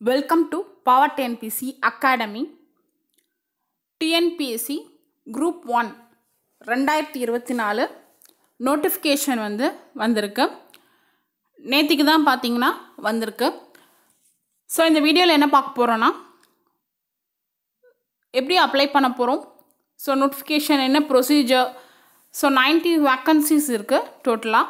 Welcome to power TNPC academy TNPSC group one ரெண்டாயிரத்தி இருபத்தி நாலு நோட்டிஃபிகேஷன் வந்து வந்திருக்கு. நேற்றுக்கு தான் பார்த்தீங்கன்னா வந்திருக்கு. ஸோ இந்த வீடியோவில் என்ன பார்க்க போகிறோன்னா எப்படி அப்ளை பண்ண போகிறோம் ஸோ நோட்டிஃபிகேஷன் என்ன ப்ரொசீஜர் ஸோ 90 வேக்கன்சிஸ் இருக்குது டோட்டலாக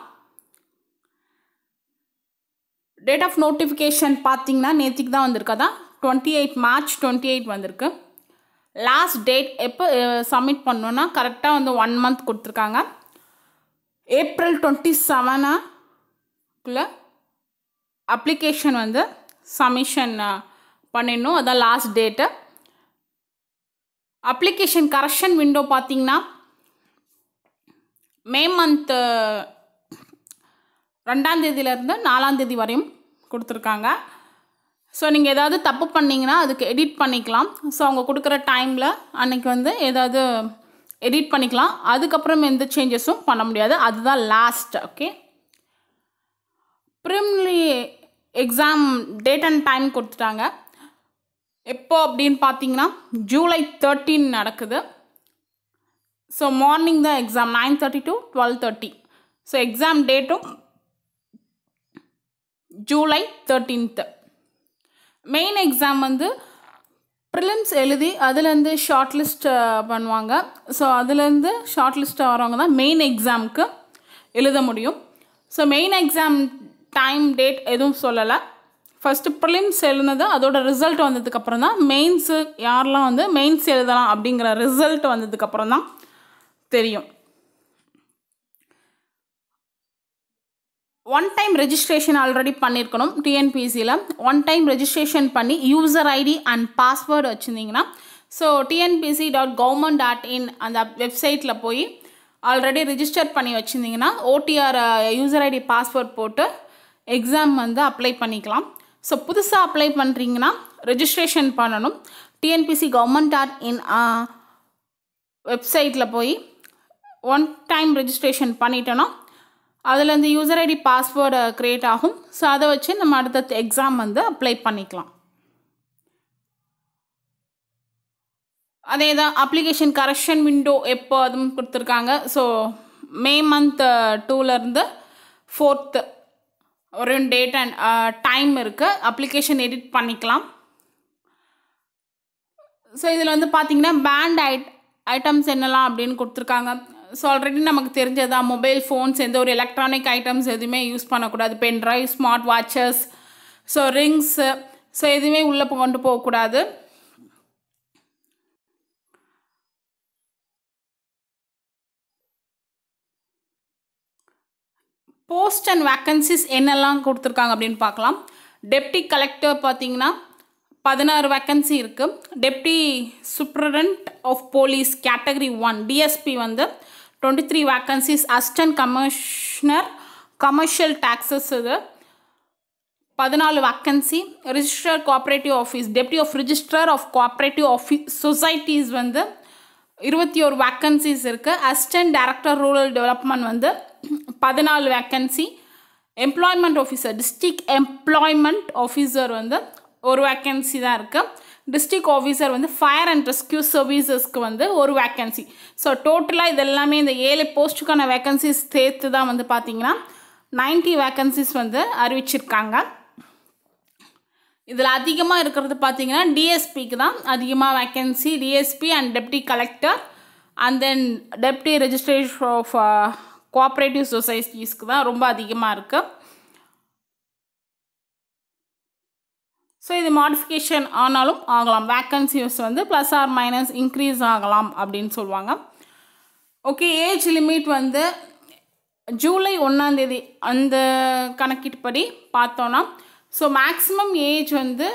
டேட் ஆஃப் நோட்டிஃபிகேஷன் பார்த்தீங்கன்னா நேற்றுக்கு தான் வந்திருக்கா அதான் twenty eight March twenty eight வந்திருக்கு லாஸ்ட் டேட் எப்போ சப்மிட் பண்ணோன்னா கரெக்டாக வந்து ஒன் மந்த் கொடுத்துருக்காங்க. ஏப்ரல் டுவெண்ட்டி செவனாக்குள்ளே அப்ளிகேஷன் வந்து சப்மிஷன் பண்ணிடணும். அதான் last date application correction window பார்த்தீங்கன்னா மே மந்த்து ரெண்டாம் தேதியிலேருந்து நாலாம் தேதி வரையும் கொடுத்துருக்காங்க. ஸோ நீங்கள் ஏதாவது தப்பு பண்ணிங்கன்னா அதுக்கு எடிட் பண்ணிக்கலாம். ஸோ அவங்க கொடுக்குற டைமில் அன்னைக்கு வந்து ஏதாவது எடிட் பண்ணிக்கலாம். அதுக்கப்புறம் எந்த சேஞ்சஸும் பண்ண முடியாது. அதுதான் last okay prelim exam date and time கொடுத்துட்டாங்க. எப்போ அப்படின்னு பார்த்தீங்கன்னா ஜூலை தேர்ட்டீன் நடக்குது. ஸோ மார்னிங் தான் exam nine thirty to twelve thirty so exam டேட்டும் July thirteenth main exam வந்து ப்ரிலிம்ஸ் எழுதி அதுலேருந்து ஷார்ட் லிஸ்ட் பண்ணுவாங்க. ஸோ அதுலேருந்து ஷார்ட் லிஸ்ட் வரவங்க தான் மெயின் எக்ஸாமுக்கு எழுத முடியும். So main exam time date எதுவும் சொல்லலை. ஃபஸ்ட்டு ப்ரிலிம்ஸ் எழுதுனது அதோட ரிசல்ட் வந்ததுக்கப்புறம் தான் மெயின்ஸு யாரெல்லாம் வந்து மெயின்ஸ் எழுதலாம் அப்படிங்கிற ரிசல்ட் வந்ததுக்கப்புறம் தான் தெரியும். ஒன் டைம் ரெஜிஸ்ட்ரேஷன் ஆல்ரெடி பண்ணியிருக்கணும் டிஎன்பிசியில் ஒன் டைம் ரெஜிஸ்ட்ரேஷன் பண்ணி யூசர் ஐடி அண்ட் பாஸ்வேர்டு வச்சுருந்தீங்கன்னா so TNPC dot government dot in அந்த வெப்சைட்டில் போய் ஆல்ரெடி ரிஜிஸ்டர் பண்ணி வச்சுருந்தீங்கன்னா ஓடிஆர் யூசர் ஐடி பாஸ்வேர்ட் போட்டு எக்ஸாம் வந்து அப்ளை பண்ணிக்கலாம். ஸோ புதுசாக அப்ளை பண்ணுறீங்கன்னா ரெஜிஸ்ட்ரேஷன் பண்ணணும். டிஎன்பிசி கவர்மெண்ட் டாட் இன் வெப்சைட்டில் போய் ஒன் டைம் ரெஜிஸ்ட்ரேஷன் பண்ணிட்டோன்னா அதில் அந்த யூசர் ஐடி பாஸ்வேர்டு க்ரியேட் ஆகும். ஸோ அதை வச்சு நம்ம அடுத்த எக்ஸாம் வந்து அப்ளை பண்ணிக்கலாம். அதே தான் அப்ளிகேஷன் கரெக்ஷன் விண்டோ எப்போ அதுவும் கொடுத்துருக்காங்க. ஸோ மே மந்த் டூலேருந்து uh, ஃபோர்த்து ஒரு டேட் அண்ட் டைம் இருக்குது அப்ளிகேஷன் எடிட் பண்ணிக்கலாம். ஸோ இதில் வந்து பார்த்தீங்கன்னா பேண்ட் ஐட் ஐட்டம்ஸ் என்னெல்லாம் அப்படின்னு கொடுத்துருக்காங்க. ஸோ ஆல்ரெடி நமக்கு தெரிஞ்சதா மொபைல் ஃபோன்ஸ் எந்த ஒரு எலக்ட்ரானிக் ஐட்டம்ஸ் எதுவுமே யூஸ் பண்ணக்கூடாது. Pen drive smart watches so rings so எதுவுமே உள்ளே கொண்டு போகக்கூடாது. போஸ்ட் அண்ட் வேக்கன்சிஸ் என்னெல்லாம் கொடுத்துருக்காங்க அப்படின்னு பார்க்கலாம். டெப்டி கலெக்டர் பார்த்தீங்கன்னா பதினாறு வேக்கன்சி இருக்குது deputy superintendent of police category one DSP வந்து twenty three vacancies assistant commissioner commercial taxes இது. பதினாலு vacancy register cooperative office deputy of register of cooperative office societies வந்து இருபத்தி ஒரு வேக்கன்சிஸ் இருக்குது அசிஸ்டன்ட் டைரக்டர் ரூரல் டெவலப்மெண்ட் வந்து பதினாலு vacancy employment officer district employment officer வந்து ஒரு வேக்கன்சி தான் இருக்குது டிஸ்ட்ரிக் ஆஃபீஸர் வந்து ஃபயர் அண்ட் ரெஸ்கியூ சர்வீசஸ்க்கு வந்து ஒரு வேக்கன்சி ஸோ டோட்டலாக இது எல்லாமே இந்த ஏழு போஸ்ட்டுக்கான வேக்கன்சிஸ் சேர்த்து தான் வந்து பார்த்தீங்கன்னா நைன்ட்டி வேக்கன்சிஸ் வந்து அறிவிச்சிருக்காங்க. இதில் அதிகமாக இருக்கிறது பார்த்தீங்கன்னா டிஎஸ்பிக்கு தான் அதிகமாக vacancy DSP and deputy collector and then deputy registration of cooperative சொசைட்டிஸ்க்கு தான் ரொம்ப அதிகமாக இருக்குது ஸோ இது மாடிஃபிகேஷன் ஆனாலும் ஆகலாம். வேக்கன்சிஸ் வந்து ப்ளஸ் ஆர் மைனஸ் இன்க்ரீஸ் ஆகலாம் அப்படின்னு சொல்லுவாங்க. ஓகே ஏஜ் லிமிட் வந்து ஜூலை ஒன்றாந்தேதி அந்த கணக்கிட்டுப்படி பார்த்தோன்னா ஸோ மேக்ஸிமம் ஏஜ் வந்து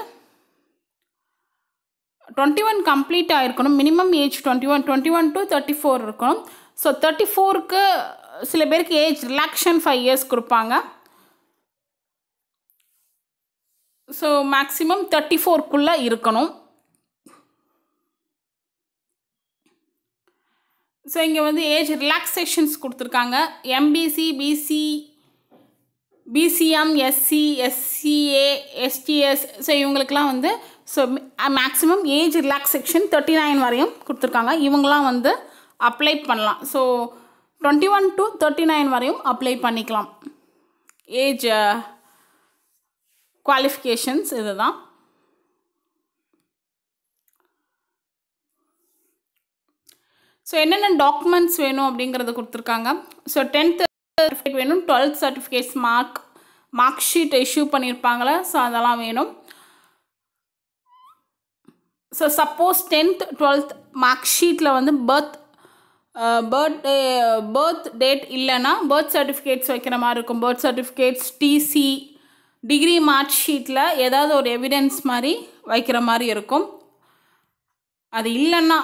twenty one complete ஆகிருக்கணும் minimum age twenty one twenty one to thirty four இருக்கணும். ஸோ தேர்ட்டி ஃபோருக்கு சில பேருக்கு ஏஜ் ரிலாக்ஷன் ஃபைவ் இயர்ஸ் கொடுப்பாங்க. ஸோ மேக்ஸிமம் தேர்ட்டி ஃபோர்க்குள்ளே இருக்கணும். ஸோ இங்கே வந்து ஏஜ் ரிலாக்ஸேஷன்ஸ் கொடுத்துருக்காங்க. MBC BC BCM SC SCA STS so இவங்களுக்குலாம் வந்து so maximum age relaxation thirty nine வரையும் கொடுத்துருக்காங்க. இவங்களாம் வந்து அப்ளை பண்ணலாம். So twenty one to thirty nine வரையும் அப்ளை பண்ணிக்கலாம். ஏஜ் குவாலிஃபிகேஷன்ஸ் இது தான் ஸோ என்னென்ன டாக்குமெண்ட்ஸ் வேணும் அப்படிங்கிறத கொடுத்துருக்காங்க. ஸோ டென்த்து சர்டிஃபிகேட் வேணும் twelfth certificates mark mark sheet issue பண்ணியிருப்பாங்களே so அதெல்லாம் வேணும். So suppose tenth twelfth mark ஷீட்டில் வந்து பர்த் பர்த்டே பர்த் டேட் இல்லைன்னா பர்த் சர்டிஃபிகேட்ஸ் வைக்கிற மாதிரி இருக்கும். Birth certificates TC degree mark ஷீட்டில் ஏதாவது ஒரு எவிடன்ஸ் மாதிரி வைக்கிற மாதிரி இருக்கும். அது இல்லைன்னா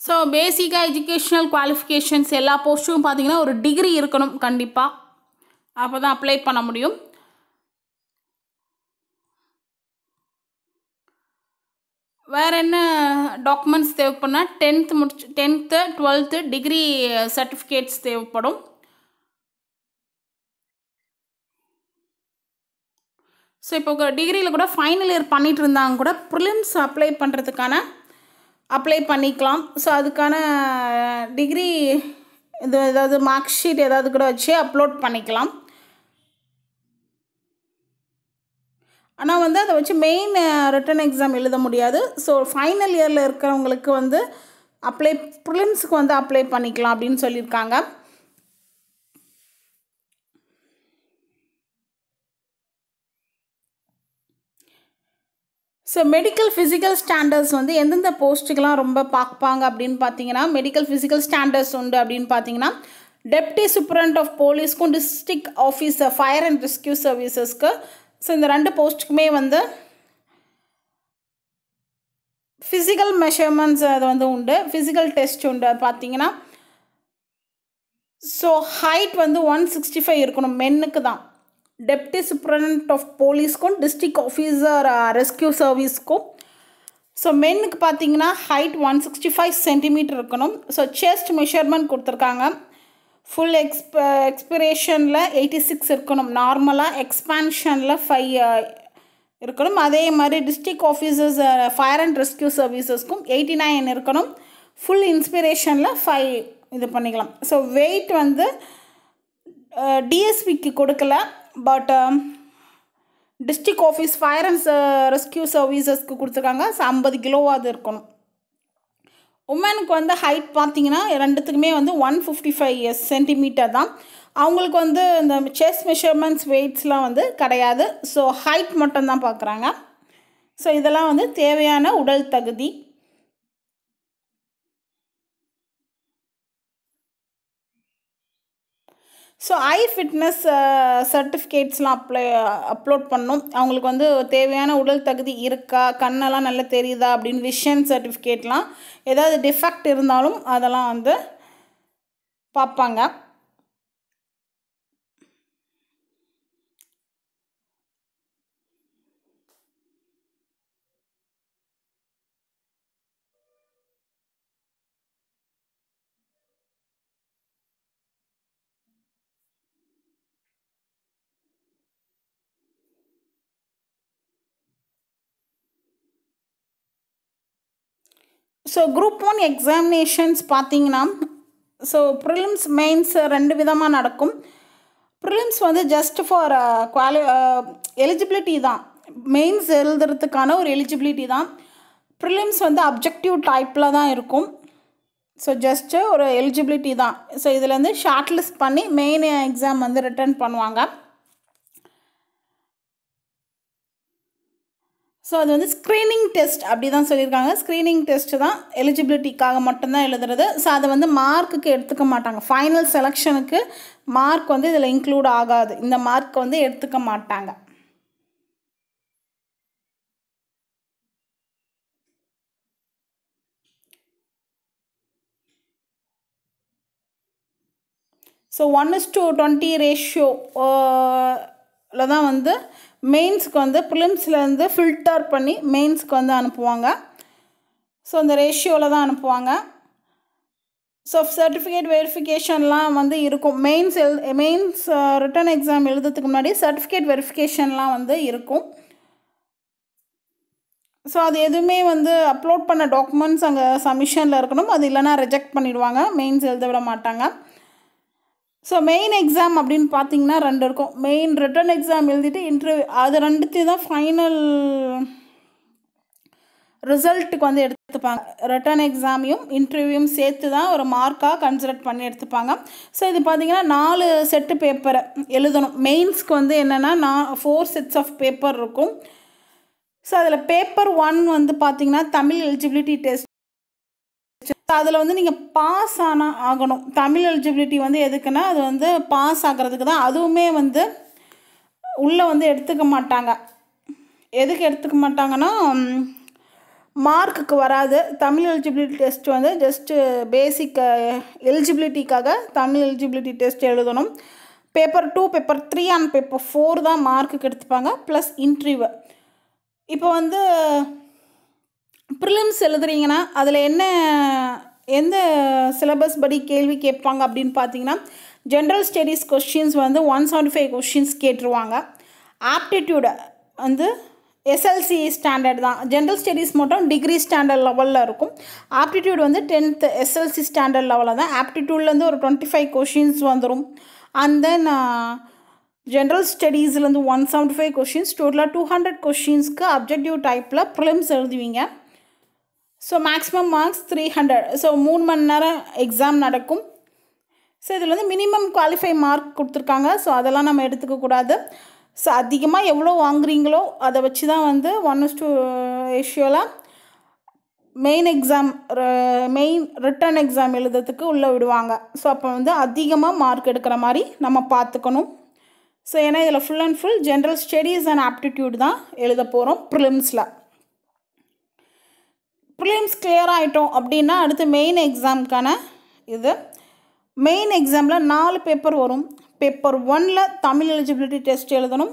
ஸோ பேசிக்காக எஜுகேஷ்னல் குவாலிஃபிகேஷன்ஸ் எல்லா போஸ்ட்டும் பார்த்தீங்கன்னா ஒரு டிகிரி இருக்கணும் கண்டிப்பாக அப்போ தான் அப்ளை பண்ண முடியும். வேறு என்ன டாக்குமெண்ட்ஸ் தேவைப்படுனா டென்த்து முடிச்சு டென்த்து டுவெல்த்து டிகிரி சர்டிஃபிகேட்ஸ் தேவைப்படும். ஸோ இப்போ டிகிரியில் கூட ஃபைனல் இயர் பண்ணிகிட்டு இருந்தாங்க கூட ப்ரிலிம்ஸ் அப்ளை பண்ணுறதுக்கான அப்ளை பண்ணிக்கலாம். ஸோ அதுக்கான டிகிரி இது ஏதாவது மார்க் ஷீட் ஏதாவது கூட வச்சு அப்லோட் பண்ணிக்கலாம். ஆனால் வந்து அதை வச்சு மெயின் ரிட்டன் எக்ஸாம் எழுத முடியாது. ஸோ ஃபைனல் இயரில் இருக்கிறவங்களுக்கு வந்து அப்ளை ப்ரிலிம்ஸுக்கு வந்து அப்ளை பண்ணிக்கலாம் அப்படின்னு சொல்லியிருக்காங்க. ஸோ மெடிக்கல் ஃபிசிக்கல் ஸ்டாண்டர்ட்ஸ் வந்து எந்தெந்த போஸ்ட்டுக்கெலாம் ரொம்ப பார்ப்பாங்க அப்படின்னு பார்த்தீங்கன்னா மெடிக்கல் ஃபிசிக்கல் ஸ்டாண்டர்ட்ஸ் உண்டு அப்படின்னு பார்த்தீங்கன்னா deputy superintendent of போலீஸ்க்கும் district officer fire and rescue சர்வீசஸ்க்கு so இந்த ரெண்டு போஸ்ட்டுக்குமே வந்து ஃபிசிக்கல் மெஷர்மெண்ட்ஸ் அது வந்து உண்டு. ஃபிசிக்கல் டெஸ்ட் உண்டு. பார்த்தீங்கன்னா ஸோ ஹைட் வந்து ஒன் சிக்ஸ்டி ஃபைவ் இருக்கணும். மென்னுக்கு தான். டெப்டி சூப்ரண்ட் ஆஃப் போலீஸ்க்கும் டிஸ்ட்ரிக்ட் ஆஃபீஸர் ரெஸ்கியூ சர்வீஸ்க்கும் ஸோ மென்னுக்கு பார்த்தீங்கன்னா height one sixty five centimetre இருக்கணும். ஸோ செஸ்ட் மெஷர்மெண்ட் கொடுத்துருக்காங்க. ஃபுல் எக்ஸ்ப எக்ஸ்பிரேஷனில் எயிட்டி சிக்ஸ் இருக்கணும் நார்மலாக எக்ஸ்பான்ஷனில் ஃபைவ் இருக்கணும். அதே மாதிரி district officers fire and rescue சர்வீசஸ்க்கும் eighty nine இருக்கணும். ஃபுல் இன்ஸ்பிரேஷனில் ஃபைவ் இது பண்ணிக்கலாம். ஸோ வெயிட் வந்து டிஎஸ்பிக்கு கொடுக்கல. But district office fire and rescue சர்வீசஸ்க்கு கொடுத்துருக்காங்க. ஸோ ஐம்பது கிலோவாது இருக்கணும். உமனுக்கு வந்து ஹைட் பார்த்தீங்கன்னா ரெண்டுத்துக்குமே வந்து one fifty five S centimetre தான். அவங்களுக்கு வந்து இந்த செஸ் மெஷர்மெண்ட்ஸ் வெயிட்ஸ்லாம் வந்து கிடையாது. ஸோ ஹைட் மட்டும்தான் பார்க்குறாங்க. ஸோ இதெல்லாம் வந்து தேவையான உடல் தகுதி. ஸோ ஐ ஃபிட்னஸ் சர்டிஃபிகேட்ஸ்லாம் அப்ளை அப்லோட் பண்ணோம் அவங்களுக்கு வந்து தேவையான உடல் தகுதி இருக்கா? கண்ணெல்லாம் நல்லா தெரியுதா? அப்படின்னு விஷன் சர்டிஃபிகேட்லாம் ஏதாவது டிஃபெக்ட் இருந்தாலும் அதெல்லாம் வந்து பார்ப்பாங்க. ஸோ குரூப் ஒன் எக்ஸாமினேஷன்ஸ் பார்த்தீங்கன்னா ஸோ ப்ரிலிம்ஸ் மெயின்ஸ் ரெண்டு விதமாக நடக்கும். ப்ரிலிம்ஸ் வந்து ஜஸ்ட் ஃபார் குவாலி எலிஜிபிலிட்டி தான். மெயின்ஸ் எழுதுறதுக்கான ஒரு எலிஜிபிலிட்டி தான். ப்ரிலிம்ஸ் வந்து அப்ஜெக்டிவ் டைப்பில் தான் இருக்கும். ஸோ ஜஸ்ட்டு ஒரு எலிஜிபிலிட்டி தான். ஸோ இதுலேருந்து ஷார்ட் லிஸ்ட் பண்ணி மெயின் எக்ஸாம் வந்து ரிட்டர்ன் பண்ணுவாங்க. ஸோ அது வந்து ஸ்க்ரீனிங் டெஸ்ட் அப்படி தான் சொல்லியிருக்காங்க. ஸ்க்ரீனிங் டெஸ்ட்டு தான் எலிஜிபிலிட்டிக்காக மட்டும்தான் எழுதுறது. ஸோ அதை வந்து மார்க்குக்கு எடுத்துக்க மாட்டாங்க. ஃபைனல் செலெக்ஷனுக்கு மார்க் வந்து இதில் இன்க்ளூட் ஆகாது. இந்த மார்க் வந்து எடுத்துக்க மாட்டாங்க. So one is to twenty ratio தான் வந்து மெயின்ஸுக்கு வந்து ப்ரிலிம்ஸ்லேருந்து ஃபில்டர் பண்ணி மெயின்ஸுக்கு வந்து அனுப்புவாங்க. ஸோ அந்த ரேஷியோவில் தான் அனுப்புவாங்க. ஸோ சர்டிஃபிகேட் வெரிஃபிகேஷன்லாம் வந்து இருக்கும். Mains L mains written exam எழுதுறதுக்கு முன்னாடி சர்டிஃபிகேட் வெரிஃபிகேஷன்லாம் வந்து இருக்கும். ஸோ அது எதுவுமே வந்து அப்லோட் பண்ண டாக்குமெண்ட்ஸ் அங்கே சப்மிஷனில் இருக்கணும். அது இல்லைனா ரிஜெக்ட் பண்ணிடுவாங்க. மெயின்ஸ் எழுத விட மாட்டாங்க. ஸோ மெயின் எக்ஸாம் அப்படின்னு பார்த்தீங்கன்னா ரெண்டு இருக்கும். மெயின் ரிட்டன் எக்ஸாம் எழுதிட்டு இன்டர்வியூ அது ரெண்டுத்தையும் தான் ஃபைனல் ரிசல்ட்டுக்கு வந்து எடுத்துப்பாங்க. ரிட்டன் எக்ஸாமையும் இன்டர்வியூவும் சேர்த்து தான் ஒரு மார்க்காக கன்சிடர் பண்ணி எடுத்துப்பாங்க. ஸோ இது பார்த்தீங்கன்னா நாலு செட்டு பேப்பரை எழுதணும். மெயின்ஸ்க்கு வந்து என்னென்னா நான் ஃபோர் செட்ஸ் ஆஃப் பேப்பர் இருக்கும். ஸோ அதில் பேப்பர் ஒன் வந்து பார்த்தீங்கன்னா தமிழ் எலிஜிபிலிட்டி டெஸ்ட் அதில் வந்து நீங்கள் பாஸ் ஆனால் ஆகணும். தமிழ் எலிஜிபிலிட்டி வந்து எதுக்குன்னா அது வந்து பாஸ் ஆகிறதுக்கு தான். அதுவுமே வந்து உள்ளே வந்து எடுத்துக்க மாட்டாங்க. எதுக்கு எடுத்துக்க மாட்டாங்கன்னா மார்க்குக்கு வராது. தமிழ் எலிஜிபிலிட்டி டெஸ்ட் வந்து ஜஸ்ட்டு பேசிக் எலிஜிபிலிட்டிக்காக தமிழ் எலிஜிபிலிட்டி டெஸ்ட் எழுதணும். Paper two paper three and paper four தான் மார்க்குக்கு எடுத்துப்பாங்க ப்ளஸ் இன்டர்வியூ இப்போ வந்து ப்ரிலிம்ஸ் எழுதுறீங்கன்னா அதில் என்ன எந்த சிலபஸ் படி கேள்வி கேட்பாங்க அப்படின்னு பார்த்தீங்கன்னா ஜென்ரல் ஸ்டடீஸ் கொஷின்ஸ் வந்து ஒன் செவன்ட்டி ஃபைவ் கொஷின்ஸ் கேட்டுருவாங்க. ஆப்டிடியூடு வந்து எஸ்எல்சி ஸ்டாண்டர்ட் தான். ஜென்ரல் ஸ்டடீஸ் மட்டும் டிகிரி ஸ்டாண்டர்ட் லெவலில் இருக்கும். ஆப்டிடியூட் வந்து டென்த்து எஸ்எல்சி ஸ்டாண்டர்ட் லெவலில் தான். ஆப்டிடியூட்லேருந்து ஒரு டுவெண்ட்டி ஃபைவ் கொஷின்ஸ் வந்துடும் அண்ட் தென் ஜென்ரல் ஸ்டடீஸ்லேருந்து ஒன் செவன்ட்டி ஃபைவ் கொஷின்ஸ் டோட்டலாக டூ ஹண்ட்ரட் கொஷின்ஸ்க்கு அப்ஜெக்டிவ் டைப்பில் ப்ரிலிம்ஸ் எழுதுவீங்க. So maximum marks three hundred so மூணு மணி நேரம் எக்ஸாம் நடக்கும். ஸோ இதில் வந்து மினிமம் குவாலிஃபை மார்க் கொடுத்துருக்காங்க. ஸோ அதெல்லாம் நம்ம எடுத்துக்கக்கூடாது ஸோ அதிகமாக எவ்வளோ வாங்குறீங்களோ அதை வச்சு தான் வந்து one is two ரேஷியோலாம் main exam main written exam எழுதுறதுக்கு உள்ளே விடுவாங்க. ஸோ அப்போ வந்து அதிகமாக மார்க் எடுக்கிற மாதிரி நம்ம பார்த்துக்கணும். ஸோ ஏன்னா இதில் full and full general studies and aptitude தான் எழுத போகிறோம் ப்ரிலிம்ஸில் ப்ரிலிம்ஸ் கிளியர் ஆகிட்டோம் அப்படின்னா அடுத்து மெயின் எக்ஸாமுக்கான இது. மெயின் எக்ஸாமில் நாலு பேப்பர் வரும். பேப்பர் ஒனில் தமிழ் எலிஜிபிலிட்டி டெஸ்ட் எழுதணும்.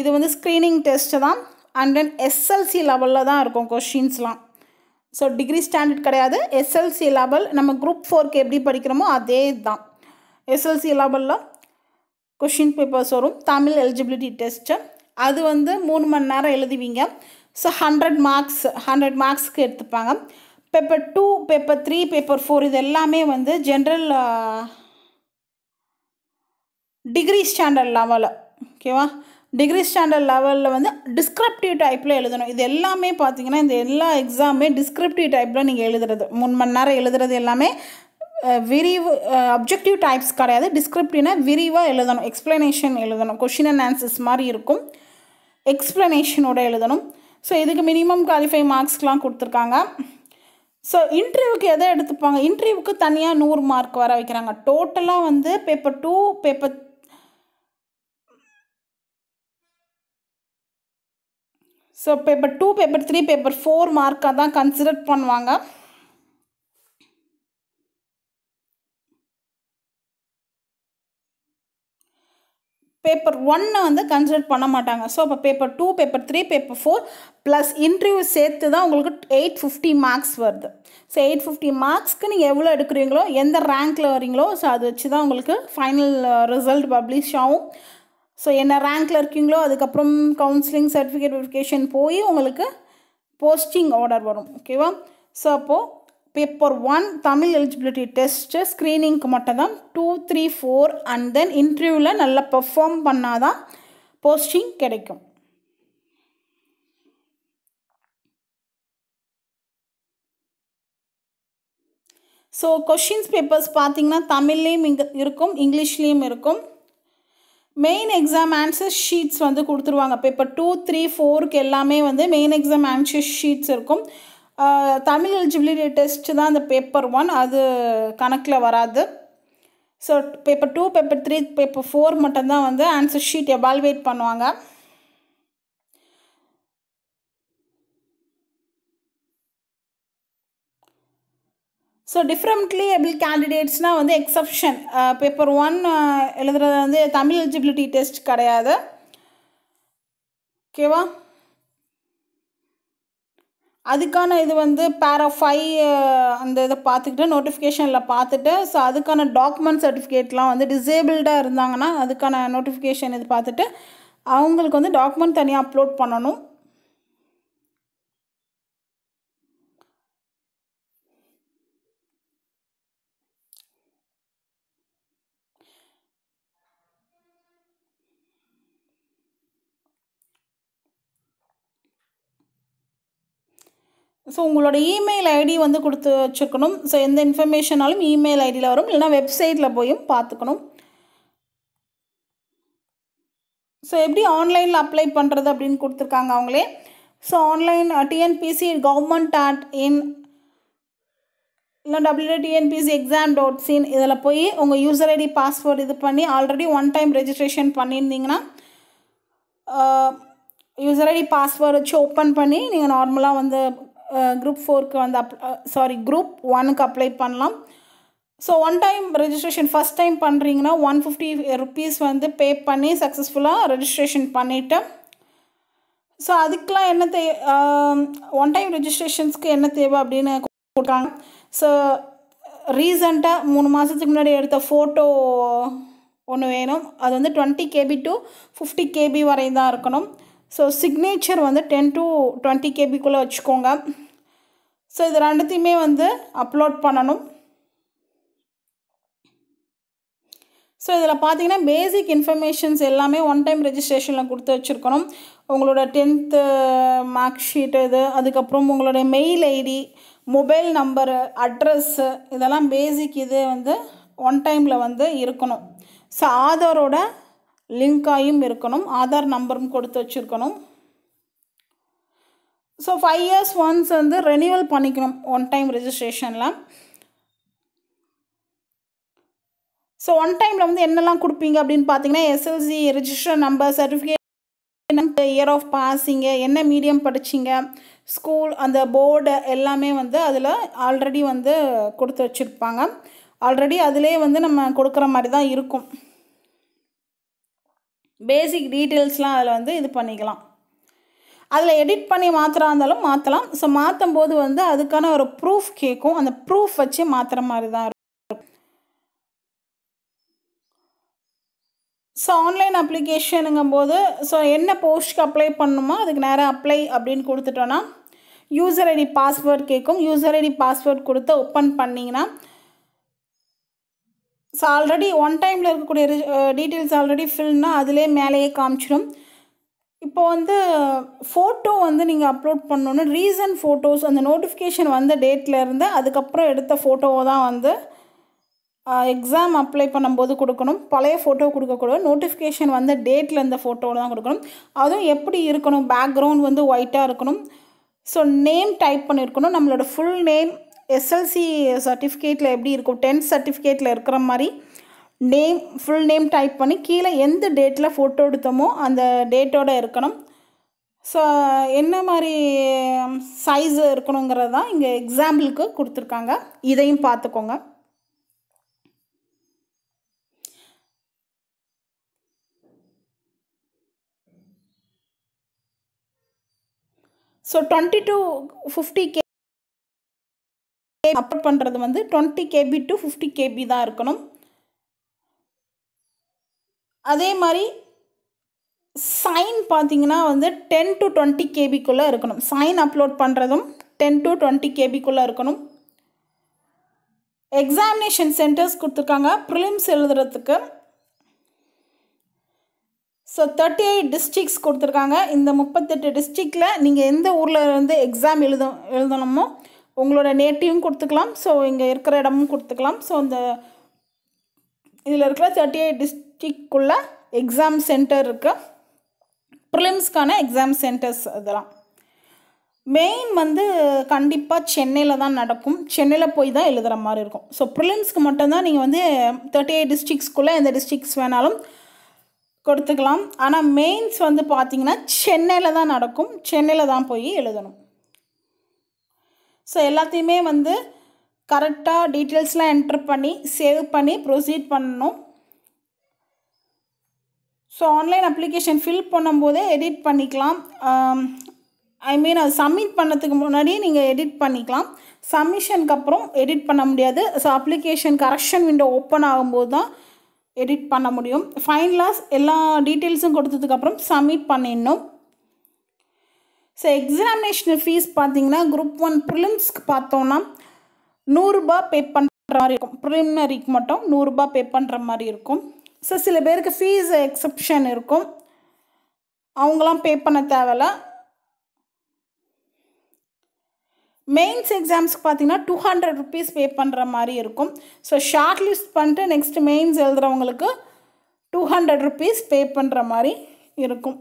இது வந்து ஸ்க்ரீனிங் டெஸ்ட்டு தான். அண்ட் தென் எஸ்எல்சி லெவலில் தான் இருக்கும் கொஷின்ஸ்லாம் ஸோ டிகிரி ஸ்டாண்டர்ட் கிடையாது. எஸ்எல்சி லெவல் நம்ம குரூப் ஃபோருக்கு எப்படி படிக்கிறோமோ அதே தான் எஸ்எல்சி லெவலில் கொஷின் பேப்பர்ஸ் வரும். தமிழ் எலிஜிபிலிட்டி டெஸ்ட்டு அது வந்து மூணு மணி நேரம் எழுதுவீங்க. ஸோ ஹண்ட்ரட் மார்க்ஸ் ஹண்ட்ரட் மார்க்ஸ்க்கு எடுத்துப்பாங்க. Paper two paper three paper four இது எல்லாமே வந்து ஜென்ரல் டிகிரி ஸ்டாண்டர்ட் லெவலில் ஓகேவா டிகிரி ஸ்டாண்டர்ட் லெவலில் வந்து டிஸ்கிரிப்டிவ் டைப்பில் எழுதணும். இது எல்லாமே பார்த்தீங்கன்னா இந்த எல்லா எக்ஸாமே டிஸ்கிரிப்டிவ் டைப்பில் நீங்கள் எழுதுறது. மூணு மணி நேரம் எழுதுறது எல்லாமே விரிவு அப்ஜெக்டிவ் டைப்ஸ் கிடையாது. டிஸ்கிரிப்டிவ்னா விரிவாக எழுதணும். எக்ஸ்ப்ளனேஷன் எழுதணும். கொஷின் அண்ட் ஆன்சர்ஸ் மாதிரி இருக்கும். எக்ஸ்ப்ளனேஷனோட எழுதணும். ஸோ இதுக்கு மினிமம் குவாலிஃபை மார்க்ஸ்க்கெலாம் கொடுத்துருக்காங்க. ஸோ இன்டர்வியூக்கு எதை எடுத்துப்பாங்க? இன்டர்வியூக்கு தனியாக நூறு மார்க் வர வைக்கிறாங்க. டோட்டலாக வந்து paper two paper so paper two paper three paper four மார்க்காக தான் கன்சிடர் பண்ணுவாங்க. பேப்பர் ஒன்னை வந்து கன்சிடர் பண்ண மாட்டாங்க. ஸோ அப்போ paper two paper three paper four plus interview சேர்த்து தான் உங்களுக்கு எயிட் ஃபிஃப்டி மார்க்ஸ் வருது. ஸோ எயிட் ஃபிஃப்டி மார்க்ஸ்க்கு நீங்கள் எவ்வளோ எடுக்கிறீங்களோ எந்த ரேங்க்கில் வரீங்களோ ஸோ அதை வச்சு தான் உங்களுக்கு ஃபைனல் ரிசல்ட் பப்ளிஷ் ஆகும். ஸோ என்ன ரேங்க்கில் இருக்கீங்களோ அதுக்கப்புறம் கவுன்சிலிங் சர்டிஃபிகேட் வெரிஃபிகேஷன் போய் உங்களுக்கு போஸ்டிங் ஆர்டர் வரும். ஓகேவா ஸோ அப்போது paper one Tamil eligibility test ஸ்க்ரீனிங்க்கு மட்டும் தான் two three four and then இன்டர்வியூவில் நல்லா பெர்ஃபார்ம் பண்ணால் தான் போஸ்டிங் கிடைக்கும். ஸோ கொஷின்ஸ் பேப்பர்ஸ் பார்த்தீங்கன்னா தமிழ்லேயும் இங்கே இருக்கும் இங்கிலீஷ்லேயும் இருக்கும். மெயின் எக்ஸாம் ஆன்சர் ஷீட்ஸ் வந்து கொடுத்துருவாங்க. பேப்பர் டூ த்ரீ ஃபோருக்கு எல்லாமே வந்து மெயின் எக்ஸாம் ஆன்சர் ஷீட்ஸ் இருக்கும். தமிழ் எலிஜிபிலிட்டி டெஸ்ட் தான் அந்த பேப்பர் ஒன் அது கணக்கில் வராது. So paper two paper three paper four மட்டும்தான் வந்து ஆன்சர் ஷீட் எவால்வேட் பண்ணுவாங்க. ஸோ டிஃப்ரெண்ட்லி எபிள் கேண்டிடேட்ஸ்னால் வந்து எக்ஸப்ஷன் பேப்பர் ஒன் எழுதுறது வந்து தமிழ் எலிஜிபிலிட்டி டெஸ்ட் கிடையாது. ஓகேவா அதுக்கான இது வந்து பேரா ஃபைவ் அந்த இதை பார்த்துக்கிட்டு நோட்டிஃபிகேஷனில் பார்த்துட்டு ஸோ அதுக்கான டாக்குமெண்ட் சர்டிஃபிகேட்லாம் வந்து டிசேபிள்டாக இருந்தாங்கன்னா அதுக்கான நோட்டிஃபிகேஷன் இது பார்த்துட்டு அவங்களுக்கு வந்து டாக்குமெண்ட் தனியாக அப்லோட் பண்ணணும். ஸோ உங்களோட இமெயில் ஐடி வந்து கொடுத்து வச்சுருக்கணும். ஸோ எந்த இன்ஃபர்மேஷனாலும் இமெயில் ஐடியில் வரும். இல்லைனா வெப்சைட்டில் போயும் பார்த்துக்கணும். ஸோ எப்படி ஆன்லைனில் அப்ளை பண்ணுறது அப்படின்னு கொடுத்துருக்காங்க அவங்களே. So online TNPC government at in இல்லை டபிள்யூ டிஎன்பிசி எக்ஸாம் டாட் சின் இதில் போய் உங்கள் யூசர் ஐடி பாஸ்வேர்டு இது பண்ணி ஆல்ரெடி ஒன் டைம் ரெஜிஸ்ட்ரேஷன் பண்ணியிருந்தீங்கன்னா யூசர் ஐடி பாஸ்வேர்டு வச்சு ஓப்பன் பண்ணி நீங்கள் நார்மலாக வந்து குரூப் ஃபோருக்கு வந்து அப் சாரி குரூப் ஒனுக்கு அப்ளை பண்ணலாம். So one time registration first time பண்ணுறீங்கன்னா ஒன் ஃபிஃப்டி ருபீஸ் வந்து பே பண்ணி சக்ஸஸ்ஃபுல்லாக ரெஜிஸ்ட்ரேஷன் பண்ணிவிட்டு ஸோ அதுக்கெலாம் என்ன தே ஒன் டைம் ரெஜிஸ்ட்ரேஷன்ஸ்க்கு என்ன தேவை அப்படின்னு கொடுக்காங்க. ஸோ ரீசண்டாக மூணு மாதத்துக்கு முன்னாடி எடுத்த ஃபோட்டோ ஒன்று வேணும். அது வந்து twenty KB to fifty KB வரை தான் இருக்கணும். ஸோ சிக்னேச்சர் வந்து டென் டு டுவெண்ட்டி கேபிக்குள்ளே வச்சுக்கோங்க. ஸோ இது ரெண்டுத்தையுமே வந்து அப்லோட் பண்ணணும். ஸோ இதில் பார்த்தீங்கன்னா பேசிக் இன்ஃபர்மேஷன்ஸ் எல்லாமே ஒன் டைம் ரெஜிஸ்ட்ரேஷனில் கொடுத்து வச்சுருக்கணும். உங்களோட டென்த்து மார்க் ஷீட்டு இது அதுக்கப்புறம் உங்களுடைய mail ID mobile number address இதெல்லாம் பேசிக் இது வந்து ஒன் டைமில் வந்து இருக்கணும். ஸோ ஆதாரோட லிங்காயும் இருக்கணும் ஆதார் நம்பரும் கொடுத்து வச்சுருக்கணும். ஸோ ஃபைவ் இயர்ஸ் ஒன்ஸ் வந்து ரெனியூவல் பண்ணிக்கணும் ஒன் டைம் ரெஜிஸ்ட்ரேஷனில் ஸோ ஒன் டைமில் வந்து என்னெல்லாம் கொடுப்பீங்க அப்படின்னு பார்த்தீங்கன்னா SSLC register number certificate year of பாஸிங்கு என்ன மீடியம் படிச்சிங்க ஸ்கூல் அந்த போர்டு எல்லாமே வந்து அதில் ஆல்ரெடி வந்து கொடுத்து வச்சுருப்பாங்க. ஆல்ரெடி அதிலே வந்து நம்ம கொடுக்குற மாதிரி தான் இருக்கும். பேசிக் டீட்டெயில்ஸ்லாம் அதில் வந்து இது பண்ணிக்கலாம். அதில் எடிட் பண்ணி மாத்திரா இருந்தாலும் மாற்றலாம் ஸோ மாற்றும் போது வந்து அதுக்கான ஒரு ப்ரூஃப் கேட்கும் அந்த ப்ரூஃப் வச்சு மாற்றுற மாதிரி தான் இருக்கும். ஸோ ஆன்லைன் அப்ளிகேஷனுங்கும் போது ஸோ என்ன போஸ்ட்க்கு அப்ளை பண்ணணுமோ அதுக்கு நேராக அப்ளை அப்படின்னு கொடுத்துட்டோன்னா யூசர் ஐடி பாஸ்வேர்ட் கேட்கும் யூசர் ஐடி பாஸ்வேர்ட் கொடுத்து ஓப்பன் பண்ணிங்கன்னா ஸோ ஆல்ரெடி ஒன் டைமில் இருக்கக்கூடிய டீட்டெயில்ஸ் ஆல்ரெடி ஃபில்னா அதிலே மேலேயே காமிச்சிடும் இப்போ வந்து ஃபோட்டோ வந்து நீங்கள் அப்லோட் பண்ணணும் ரீசன்ட் ஃபோட்டோஸ் அந்த நோட்டிஃபிகேஷன் வந்த டேட்டில் இருந்து அதுக்கப்புறம் எடுத்த ஃபோட்டோவை தான் வந்து uh, எக்ஸாம் அப்ளை பண்ணும்போது கொடுக்கணும். பழைய ஃபோட்டோ கொடுக்கக்கூடாது. நோட்டிஃபிகேஷன் வந்த டேட்டில் இருந்த ஃபோட்டோவில் தான் கொடுக்கணும். அதுவும் எப்படி இருக்கணும்? பேக்ரவுண்ட் வந்து ஒயிட்டாக இருக்கணும். ஸோ நேம் டைப் பண்ணியிருக்கணும் நம்மளோட ஃபுல் நேம் எஸ்எல்சி சர்டிஃபிகேட்டில் எப்படி இருக்கும்? டென்த் சர்டிஃபிகேட்டில் இருக்கிற மாதிரி நேம் ஃபுல் நேம் டைப் பண்ணி கீழே எந்த டேட்டில் ஃபோட்டோ எடுத்தோமோ அந்த டேட்டோடு இருக்கணும். ஸோ என்ன மாதிரி சைஸ் இருக்கணுங்கிறது தான் இங்கே எக்ஸாம்பிளுக்கு கொடுத்துருக்காங்க. இதையும் பார்த்துக்கோங்க. So twenty to fifty K upload பண்ணுறது வந்து twenty KB to fifty KB தான் இருக்கணும். அதே மாதிரி சைன் பார்த்தீங்கன்னா வந்து டென் டு டுவெண்ட்டி கேபிக்குள்ளே இருக்கணும். சைன் அப்லோட் பண்ணுறதும் டென் டு டுவெண்ட்டி கேபிக்குள்ளே இருக்கணும். எக்ஸாமினேஷன் சென்டர்ஸ் கொடுத்துருக்காங்க. ப்ரிலிம்ஸ் எழுதுறதுக்கு. ஸோ தேர்ட்டி எயிட் டிஸ்ட்ரிக்ஸ் கொடுத்துருக்காங்க. இந்த முப்பத்தெட்டு டிஸ்ட்ரிக்டில் நீங்கள் எந்த ஊரில் இருந்து எக்ஸாம் எழுத எழுதணுமோ உங்களோட நேட்டிவும் கொடுத்துக்கலாம். ஸோ இங்கே இருக்கிற இடமும் கொடுத்துக்கலாம். ஸோ இந்த இதில் இருக்கிற தேர்ட்டி எயிட் டிஸ்ட்ரிக்குள்ளே எக்ஸாம் சென்டர் இருக்குது ப்ரிலிம்ஸ்க்கான எக்ஸாம் சென்டர்ஸ் இதெல்லாம் மெயின் வந்து கண்டிப்பாக சென்னையில் தான் நடக்கும். சென்னையில் போய் தான் எழுதுகிற மாதிரி இருக்கும். ஸோ ப்ரிலிம்ஸ்க்கு மட்டும்தான் நீங்கள் வந்து தேர்ட்டி எயிட் டிஸ்ட்ரிக்ஸ்குள்ளே எந்த டிஸ்ட்ரிக்ஸ் வேணாலும் கொடுத்துக்கலாம். ஆனால் மெயின்ஸ் வந்து பார்த்திங்கன்னா சென்னையில் தான் நடக்கும். சென்னையில் தான் போய் எழுதணும். ஸோ எல்லாத்தையுமே வந்து கரெக்டாக டீட்டெயில்ஸ்லாம் என்ட்ரு பண்ணி சேவ் பண்ணி ப்ரொசீட் பண்ணணும். ஸோ ஆன்லைன் அப்ளிகேஷன் ஃபில் பண்ணும்போதே எடிட் பண்ணிக்கலாம். Um, ஐ மீன் அது சப்மிட் பண்ணதுக்கு முன்னாடியே நீங்கள் எடிட் பண்ணிக்கலாம். சப்மிஷனுக்கு அப்புறம் எடிட் பண்ண முடியாது. So application correction window open ஆகும்போது தான் எடிட் பண்ண முடியும். ஃபைனலாக எல்லா டீட்டெயில்ஸும் கொடுத்ததுக்கப்புறம் சப்மிட் பண்ணிடணும். ஸோ எக்ஸாமினேஷன் ஃபீஸ் பார்த்தீங்கன்னா குரூப் ஒன் ப்ரிலிம்ஸ்க்கு பார்த்தோன்னா நூறுரூபா பே பண்ணுற மாதிரி இருக்கும். ப்ரிலிமினரிக்கு மட்டும் நூறுரூபா பே பண்ணுற மாதிரி இருக்கும். ஸோ சில பேருக்கு ஃபீஸ் எக்ஸப்ஷன் இருக்கும். அவங்களாம் பே பண்ண தேவையில்ல. மெயின்ஸ் எக்ஸாம்ஸ்க்கு பார்த்தீங்கன்னா டூ ஹண்ட்ரட் ருபீஸ் பே பண்ணுற மாதிரி இருக்கும். ஸோ ஷார்ட் லிஸ்ட் பண்ணிட்டு நெக்ஸ்ட் மெயின்ஸ் எழுதுகிறவங்களுக்கு டூ ஹண்ட்ரட் ருபீஸ் பே பண்ணுற மாதிரி இருக்கும்.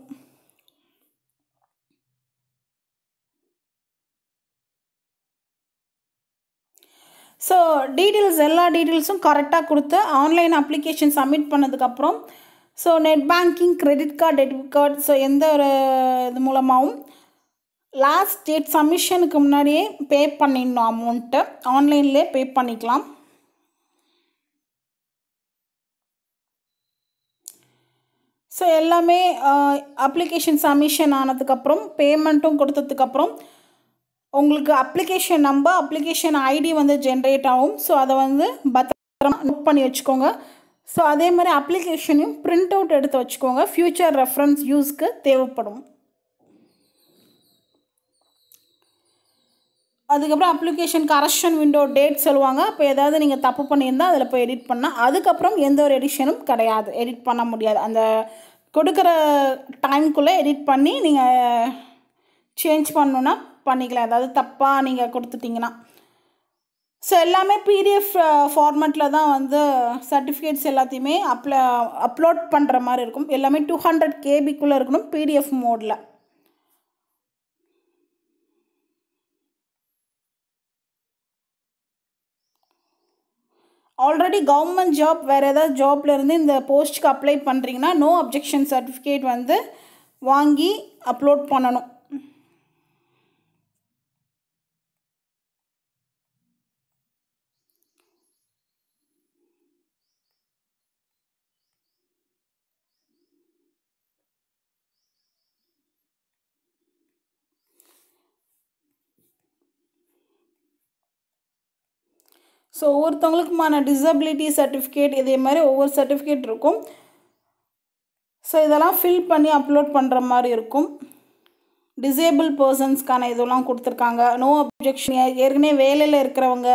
ஸோ டீட்டெயில்ஸ் எல்லா டீட்டெயில்ஸும் கரெக்டாக கொடுத்து ஆன்லைன் அப்ளிகேஷன் சப்மிட் பண்ணதுக்கப்புறம் so net banking credit card debit card so எந்த ஒரு இது மூலமாகவும் லாஸ்ட் டேட் சப்மிஷனுக்கு முன்னாடியே பே பண்ணிடணும் அமௌண்ட்டு ஆன்லைன்லேயே பே பண்ணிக்கலாம். ஸோ எல்லாமே அப்ளிகேஷன் சப்மிஷன் ஆனதுக்கப்புறம் பேமெண்ட்டும் கொடுத்ததுக்கப்புறம் உங்களுக்கு அப்ளிகேஷன் நம்பர் அப்ளிகேஷன் ஐடி வந்து ஜென்ரேட் ஆகும். ஸோ அதை வந்து பத்திரமா நோட் பண்ணி வச்சுக்கோங்க. ஸோ அதே மாதிரி அப்ளிகேஷனையும் பிரிண்ட் அவுட் எடுத்து வச்சுக்கோங்க. ஃப்யூச்சர் ரெஃபரன்ஸ் யூஸ்க்கு தேவைப்படும். அதுக்கப்புறம் அப்ளிகேஷன் கரெக்ஷன் விண்டோ டேட் சொல்லுவாங்க. அப்போ ஏதாவது நீங்கள் தப்பு பண்ணியிருந்தால் அதில் போய் எடிட் பண்ணால் அதுக்கப்புறம் எந்த ஒரு எடிஷனும் கிடையாது. எடிட் பண்ண முடியாது. அந்த கொடுக்குற டைம்குள்ளே எடிட் பண்ணி நீங்கள் சேஞ்ச் பண்ணணுன்னா பண்ணிக்கலாம். அதாவது தப்பாக நீங்கள் கொடுத்துட்டிங்கன்னா. ஸோ எல்லாமே பிடிஎஃப் ஃபார்மேட்டில் தான் வந்து சர்டிஃபிகேட்ஸ் எல்லாத்தையுமே அப்ல அப்லோட் பண்ணுற மாதிரி இருக்கும். எல்லாமே டூ ஹண்ட்ரட் கேபிக்குள்ளே இருக்கணும் பிடிஎஃப் மோடில் ஆல்ரெடி கவர்மெண்ட் ஜாப் வேறு ஏதாவது ஜாப்ல இருந்து இந்த போஸ்ட்டுக்கு அப்ளை பண்ணுறீங்கன்னா நோ அப்ஜெக்ஷன் சர்டிஃபிகேட் வந்து வாங்கி அப்லோட் பண்ணணும். ஸோ ஒவ்வொருத்தவங்களுக்குமான டிசபிலிட்டி சர்டிஃபிகேட் இதே மாதிரி ஒவ்வொரு சர்டிஃபிகேட் இருக்கும். ஸோ இதெல்லாம் ஃபில் பண்ணி அப்லோட் பண்ணுற மாதிரி இருக்கும். டிசேபிள் பர்சன்ஸ்க்கான இதெல்லாம் கொடுத்துருக்காங்க. நோ அப்ஜெக்ஷன் ஏற்கனவே வேலையில் இருக்கிறவங்க.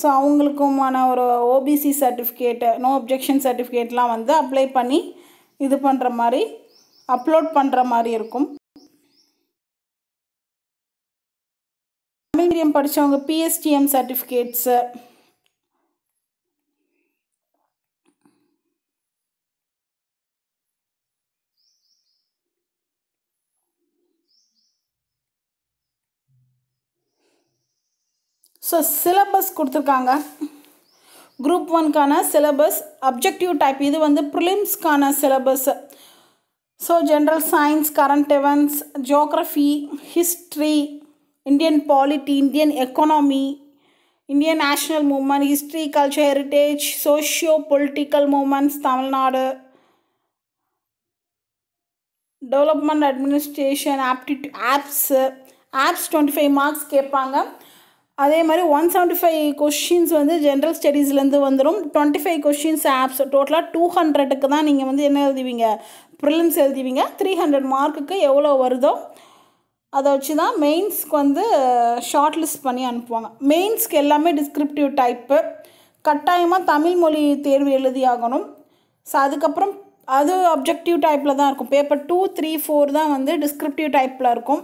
ஸோ அவங்களுக்குமான ஒரு ஓபிசி சர்டிஃபிகேட்டு நோ அப்ஜெக்ஷன் சர்டிஃபிகேட்லாம் வந்து அப்ளை பண்ணி இது பண்ணுற மாதிரி அப்லோட் பண்ணுற மாதிரி இருக்கும். தமிழ் மீடியம் படித்தவங்க பிஎஸ்டிஎம் சர்டிஃபிகேட்ஸு ஸோ சிலபஸ் கொடுத்துருக்காங்க. குரூப் ஒன்க்கான சிலபஸ் அப்ஜெக்டிவ் டைப் இது வந்து ப்ரிலிம்ஸ்க்கான syllabus so general science current events geography history Indian polity Indian economy Indian national movement history culture heritage socio political movements Tamil Nadu development administration ஆப்டிட் ஆப்ஸு apps twenty five marks கேட்பாங்க. அதே மாதிரி one seventy five questions வந்து general ஸ்டடீஸ்லேருந்து வந்துடும் twenty five questions apps டோட்டலாக two ஹண்ட்ரடுக்கு தான் நீங்கள் வந்து என்ன எழுதுவீங்க? ப்ரிலிம்ஸ் எழுதுவீங்க. த்ரீ ஹண்ட்ரட் மார்க்குக்கு எவ்வளோ வருதோ அதை வச்சு தான் மெயின்ஸ்க்கு வந்து ஷார்ட் லிஸ்ட் பண்ணி அனுப்புவாங்க. மெயின்ஸ்க்கு எல்லாமே டிஸ்கிரிப்டிவ் டைப்பு கட்டாயமாக தமிழ் மொழி தேர்வு எழுதி ஆகணும். ஸோ அதுக்கப்புறம் அது அப்ஜெக்டிவ் டைப்பில் தான் இருக்கும். பேப்பர் டூ த்ரீ ஃபோர் தான் வந்து டிஸ்கிரிப்டிவ் டைப்பில் இருக்கும்.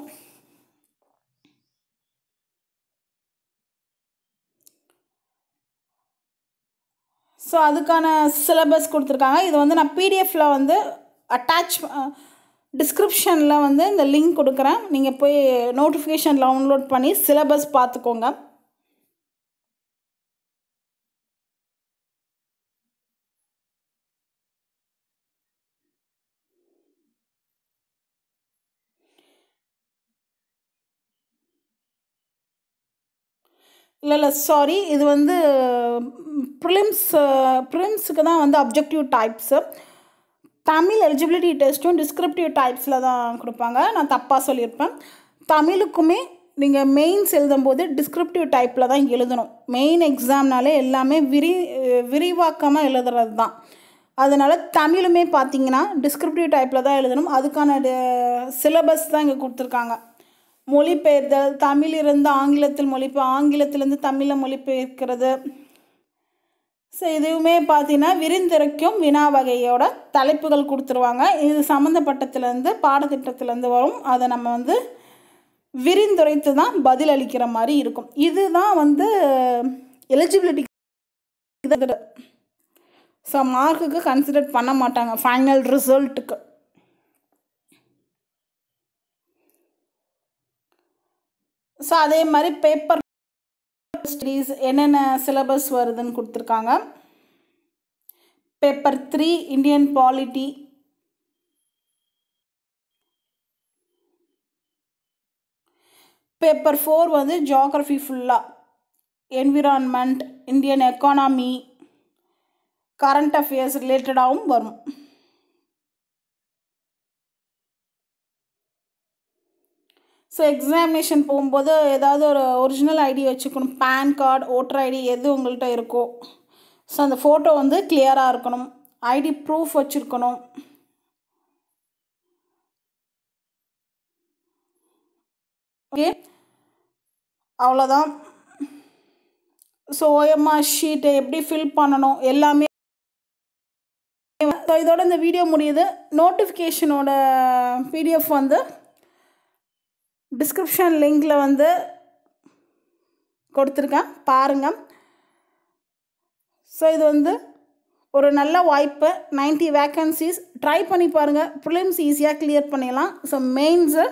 ஸோ அதுக்கான சிலபஸ் கொடுத்துருக்காங்க. இது வந்து நான் பிடிஎஃபில் வந்து அட்டாச் டிஸ்கிரிப்ஷனில் வந்து இந்த லிங்க் கொடுக்குறேன். நீங்கள் போய் நோட்டிஃபிகேஷன் டவுன்லோட் பண்ணி சிலபஸ் பார்த்துக்கோங்க. இல்லை இல்லை சாரி இது வந்து ப்ரிலிம்ஸ் ப்ரிலிம்ஸுக்கு தான் வந்து அப்ஜெக்டிவ் டைப்ஸு தமிழ் எலிஜிபிலிட்டி டெஸ்ட்டும் டிஸ்கிரிப்டிவ் டைப்ஸில் தான் கொடுப்பாங்க. நான் தப்பாக சொல்லியிருப்பேன். தமிழுக்குமே நீங்கள் மெயின்ஸ் எழுதும்போது டிஸ்கிரிப்டிவ் டைப்பில் தான் எழுதணும். மெயின் எக்ஸாம்னாலே எல்லாமே விரி விரிவாக்கமாக எழுதுறது தான். அதனால் தமிழுமே பார்த்தீங்கன்னா டிஸ்கிரிப்டிவ் டைப்பில் தான் எழுதணும். அதுக்கான சிலபஸ் தான் இங்கே கொடுத்துருக்காங்க. மொழிபெயர்தல் தமிழிலிருந்து ஆங்கிலத்தில் மொழிபெ ஆங்கிலத்திலேருந்து தமிழில் மொழிபெயர்க்கிறது. ஸோ இதுவுமே பார்த்தீங்கன்னா விரிந்துரைக்கும் வினா வகையோட தலைப்புகள் கொடுத்துருவாங்க. இது சம்மந்தப்பட்டத்துலேருந்து பாடத்திட்டத்துலேருந்து வரும். அதை நம்ம வந்து விரிந்துரைத்து தான் பதில் அளிக்கிற மாதிரி இருக்கும். இதுதான் வந்து எலிஜிபிலிட்டி ஸோ மார்க்குக்கு கன்சிடர் பண்ண மாட்டாங்க. ஃபைனல் ரிசல்ட்டுக்கு ஸோ அதே மாதிரி பேப்பர் ஸ்டடீஸ் என்னென்ன சிலபஸ் வருதுன்னு கொடுத்துருக்காங்க. Paper three Indian polity paper four வந்து ஜியாகிரஃபி ஃபுல்லாக environment Indian economy current affairs ரிலேட்டடாகவும் வரும். ஸோ எக்ஸாமினேஷன் போகும்போது ஏதாவது ஒரு ஒரிஜினல் ஐடி வச்சுக்கணும். பேன் கார்டு ஓட்டர் ஐடி எது உங்கள்கிட்ட இருக்கோ. ஸோ அந்த ஃபோட்டோ வந்து கிளியராக இருக்கணும். ஐடி ப்ரூஃப் வச்சுருக்கணும். ஓகே அவ்வளோதான் ஸோ ஓஎம்ஆர் ஷீட்டை எப்படி ஃபில் பண்ணணும்? எல்லாமே ஸோ இதோட இந்த வீடியோ முடியுது. நோட்டிஃபிகேஷனோட பிடிஎஃப் வந்து டிஸ்கிரிப்ஷன் லிங்கில் வந்து கொடுத்துருக்கேன். பாருங்கள் ஸோ இது வந்து ஒரு நல்ல வாய்ப்பு. நைன்ட்டி வேக்கன்சிஸ் ட்ரை பண்ணி பாருங்கள் ப்ரிலிம்ஸ் ஈஸியாக கிளியர் பண்ணிடலாம். ஸோ மெயின்ஸு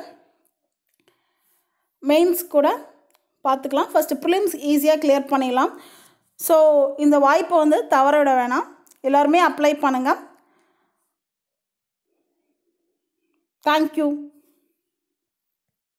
மெயின்ஸ் கூட பார்த்துக்கலாம். ஃபஸ்ட்டு ப்ரிலிம்ஸ் ஈஸியாக கிளியர் பண்ணிடலாம். ஸோ இந்த வாய்ப்பை வந்து தவற விட வேணாம். எல்லாருமே அப்ளை பண்ணுங்கள் தேங்க்யூ